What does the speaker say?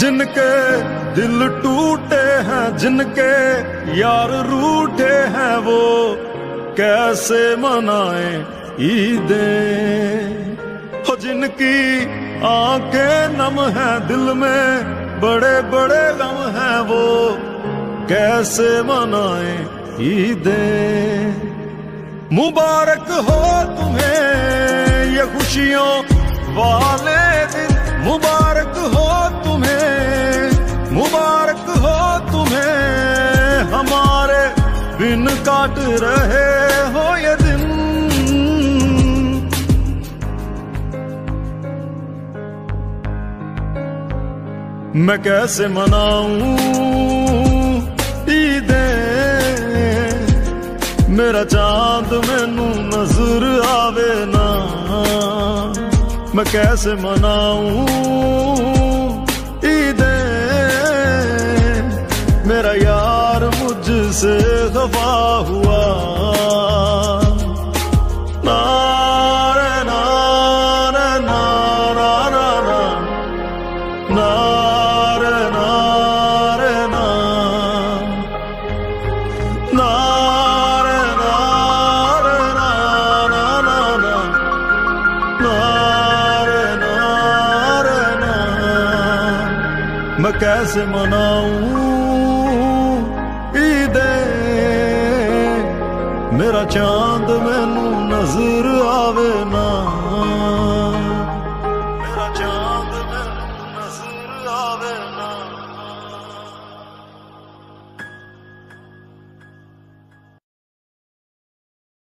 जिनके दिल टूटे हैं, जिनके यार रूठे हैं, वो कैसे मनाए ईदें? हो जिनकी आँखें नम हैं, दिल में बड़े बड़े गम हैं, वो कैसे मनाए ईदें? मुबारक हो तुम्हें, ये खुशियों वाले दिन। मुबारक बिन काट रहे हो ये दिन। मैं कैसे मनाऊं ईदें? मेरा चाँद मैनू नज़र आवे ना। मैं कैसे मनाऊं ईदें? मेरा यार मुझसे खफा हुआ। मैं कैसे मनाऊं? ਤੇਰਾ ਚਾਂਦ ਮੈਨੂੰ ਨਜ਼ਰ ਆਵੇ ਨਾ